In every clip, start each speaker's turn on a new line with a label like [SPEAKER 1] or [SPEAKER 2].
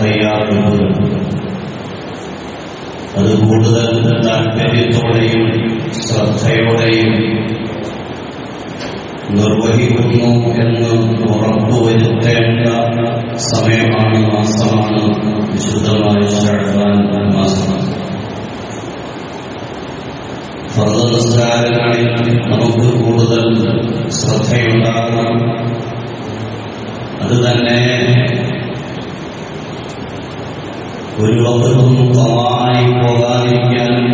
[SPEAKER 1] തയ്യാറെടുപ്പുകൾ അത് കൂടുതൽ താല്പര്യത്തോടെയും ശ്രദ്ധയോടെയും നിർവഹിക്കുന്നു എന്ന് ഉറപ്പുവരുത്തേണ്ട സമയമാണ് മാസമാണ് വിശുദ്ധമായ ഷാഴ്വാൻ മാസം. ഫർദ് നിസ്കാരങ്ങളിൽ നമുക്ക് കൂടുതൽ ശ്രദ്ധയുണ്ടാകണം. അത് തന്നെ ഒരു വകുപ്പും കവായി പോകാതിരിക്കാനും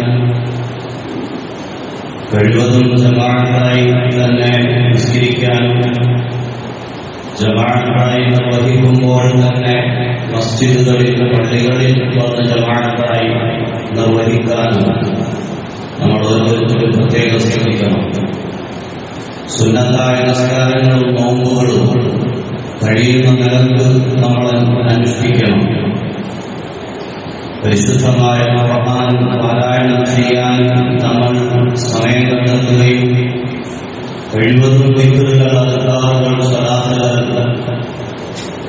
[SPEAKER 1] കഴിവതും ജമാഅത്തായി തന്നെ നിസ്കരിക്കാനും ജമാഅത്തായി നിർവഹിക്കുമ്പോൾ തന്നെ മസ്ജിദുകളിൽ പള്ളികളിൽ വന്ന് ജമാഅത്തായി നിർവഹിക്കാനും നമ്മൾ ഓരോരുത്തരും പ്രത്യേകം ശ്രദ്ധിക്കണം. സുന്നത്തായ നമസ്കാരങ്ങളും നോമ്പുകളും കഴിയുന്ന നിലയ്ക്ക് നമ്മൾ അനുഷ്ഠിക്കണം. رشد فرمائے وقان وعلائن الخيان تمن سمعت التدريب علمة الذكر للأذكار والصلاة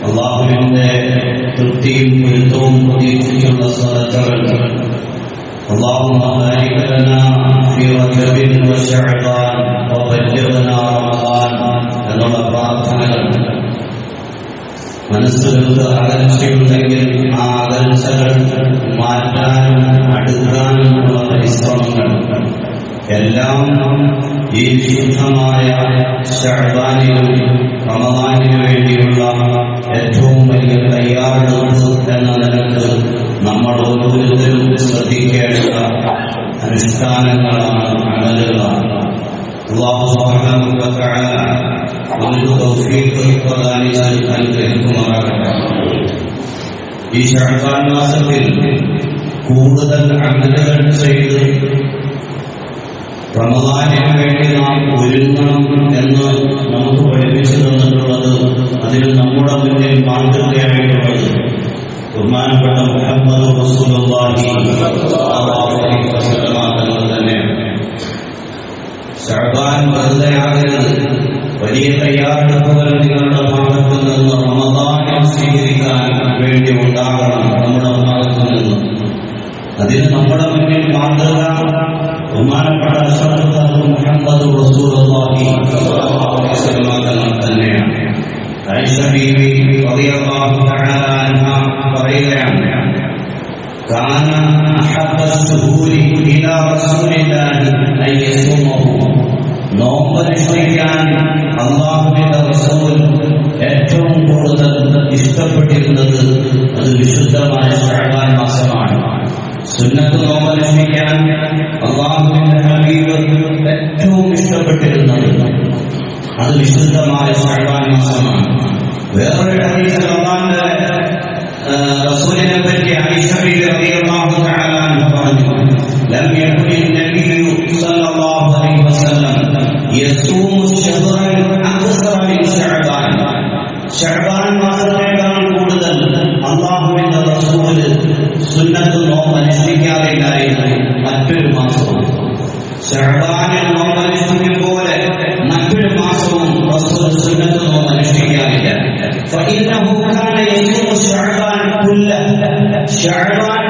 [SPEAKER 1] اللهم إن تلتيم بالتوم മനസ്സുകൾക്ക് അകൽച്ചയുണ്ടെങ്കിൽ ആ അകൽച്ചകൾ മാറ്റാനും അടുക്കാനുമുള്ള പരിശ്രമങ്ങൾ. എല്ലാം ഈ ശുദ്ധമായ ഷഹബാനിലും റമദാനിനു വേണ്ടിയുള്ള ഏറ്റവും വലിയ തയ്യാറെടുപ്പ് എന്ന നിലയ്ക്ക് നമ്മൾ ഓരോരുത്തരും ശ്രദ്ധിക്കേണ്ട അനുഷ്ഠാനങ്ങളാണ് അമലുകളാണ്. അള്ളാഹു നമുക്ക് തൗഫീഖ് പ്രദാനിച്ച് അനുഗ്രഹിക്കുമാറാകട്ടെ. ഈ ഷഹബാൻ മാസത്തിൽ കൂടുതൽ അമലുകൾ ചെയ്ത് റമദാനിന് വേണ്ടി നാം ഒരുങ്ങണം എന്ന് നമുക്ക് പഠിപ്പിച്ചു തന്നിട്ടുള്ളത് അതിന് നമ്മുടെ മുന്നിൽ മാതൃകയായിട്ടുള്ളത് ബഹുമാനപ്പെട്ട മുഹമ്മദ് തങ്ങൾ തന്നെയാണ്. ഷഅബാൻ വെറുതെ ആകരുത് വലിയ തയ്യാറെടുപ്പുകൾ നിങ്ങളുടെ ഭാഗത്തു നിന്ന് റമദാനിൽ സ്വീകരിക്കാൻ വേണ്ടി ഉണ്ടാകണം നമ്മുടെ ഭാഗത്തു നിന്ന്. അതിന് നമ്മുടെ വിശുദ്ധമായ ഷഹബാൻ മാസമാണ് വേറൊരു ഹദീസിൽ അള്ളാഹുവിന്റെ റസൂലിനെ പറ്റി ആയിഷ ബീവി റളിയല്ലാഹു തആല അൻഹ പറഞ്ഞു ലം യകുൻ النبي صلى الله عليه وسلم يصوم شهرا اكثر من شعبان ഷഅബാൻ فإنه كان يلزم الشعران كله. شعران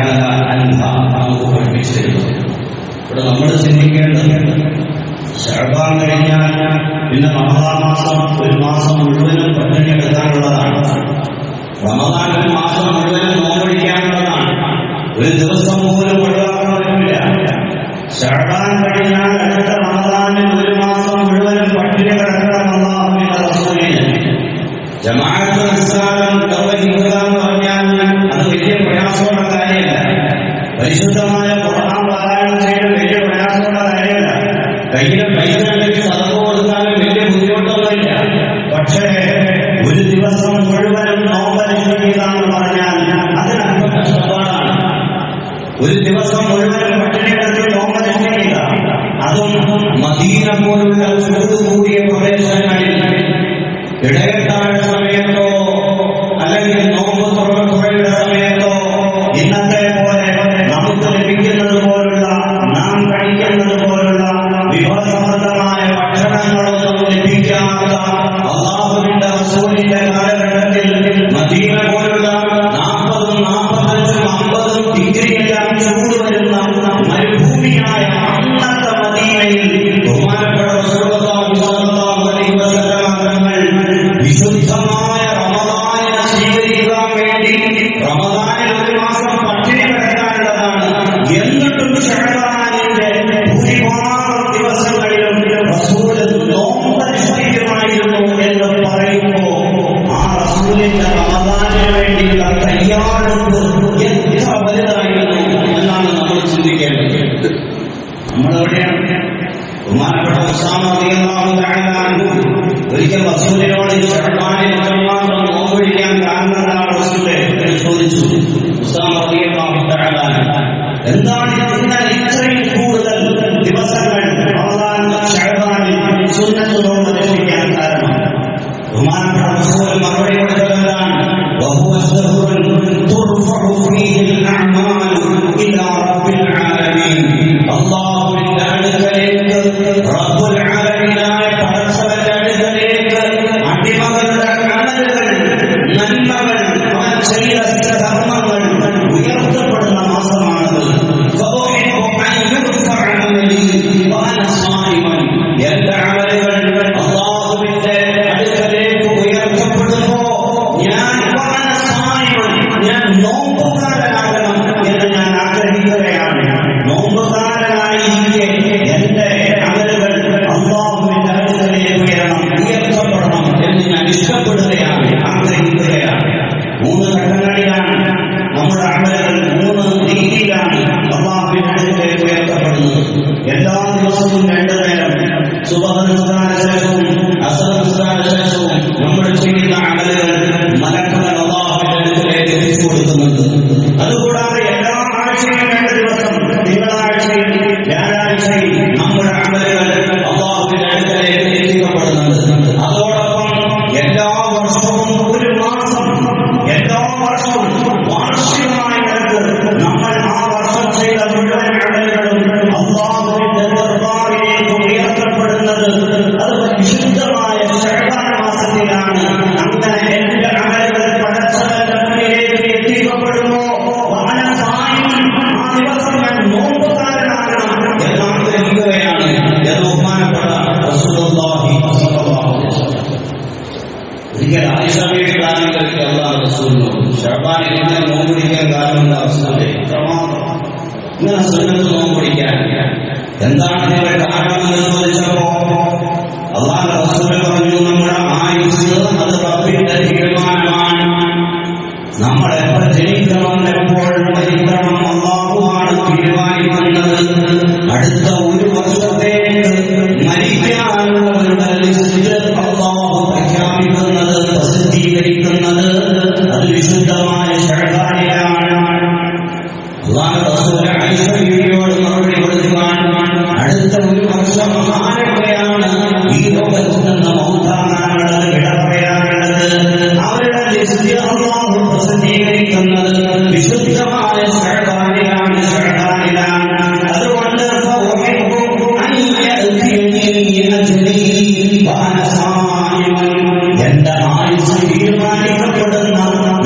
[SPEAKER 1] അഹല അൻഹ നമുക്ക് ഇവിടെ നമ്മൾ ചിന്തിക്കേണ്ടത് ഷർബാൻ കഴിഞ്ഞാൽ പിന്നെ മഹാമാസം ഒരു മാസം മുഴുവനും പട്ടിണി എടുക്കാനുള്ളതാണ് റമദാൻ ഒരു മാസം മുഴുവനും നോമ്പൊഴിക്കാനുള്ളതാണ് ഒരു ദിവസം പോലും ഒഴിവാക്കണമെന്നില്ല ഷർബാൻ കഴിഞ്ഞാൽ Amen.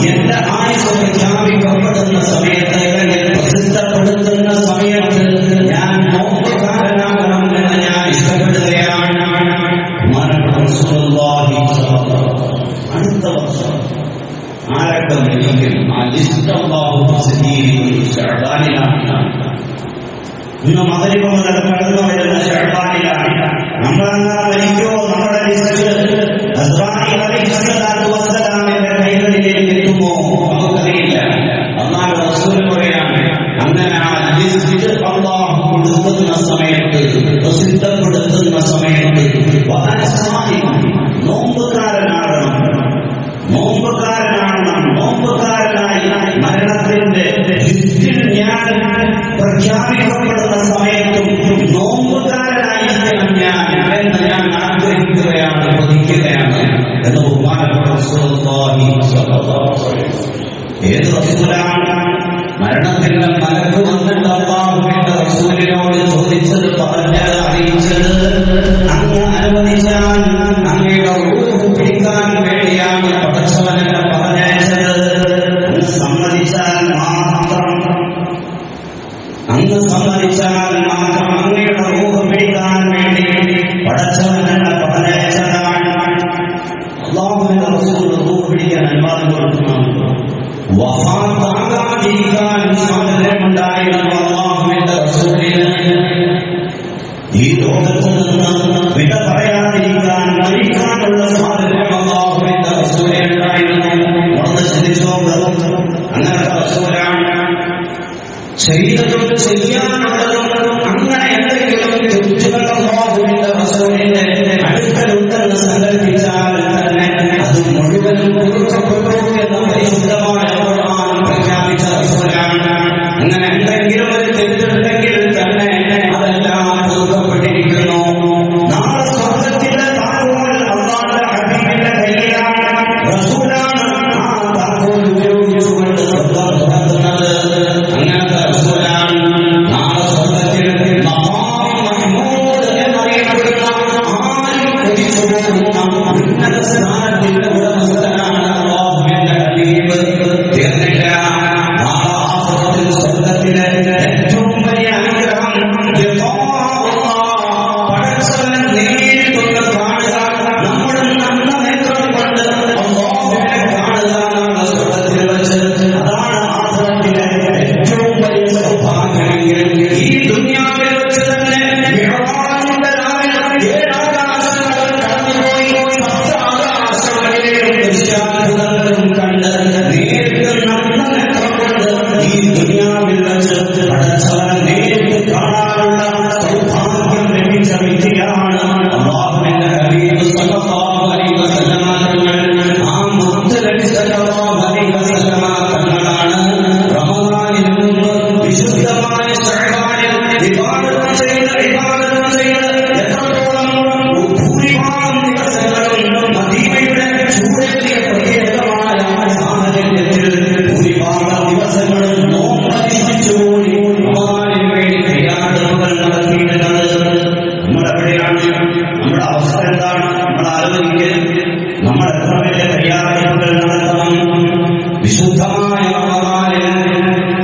[SPEAKER 1] என்ன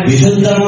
[SPEAKER 1] വിശുദ്ധമായ